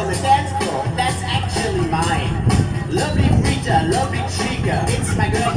On the dance floor, That's actually mine. Lovely Rita, lovely chica. It's my girl,